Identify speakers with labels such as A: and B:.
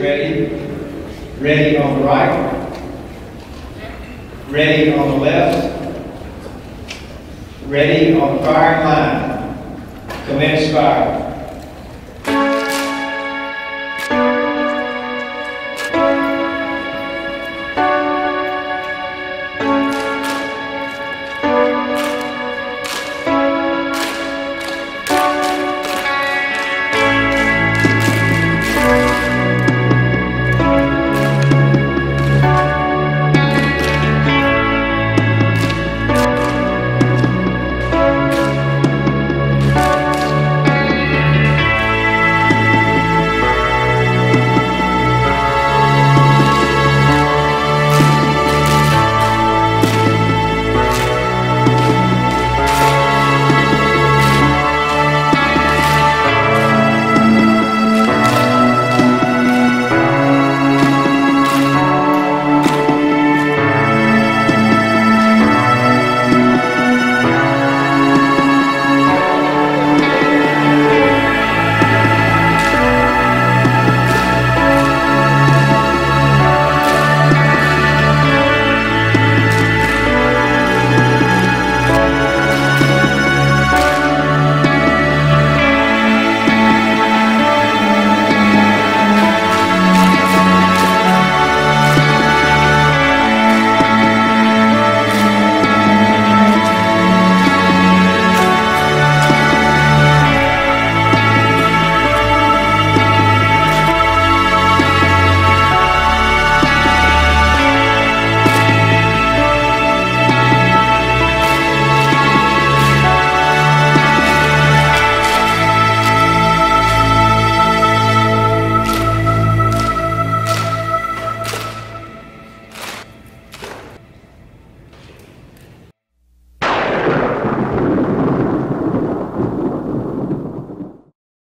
A: ready, ready on the right, ready on the left, ready on firing line, commence fire.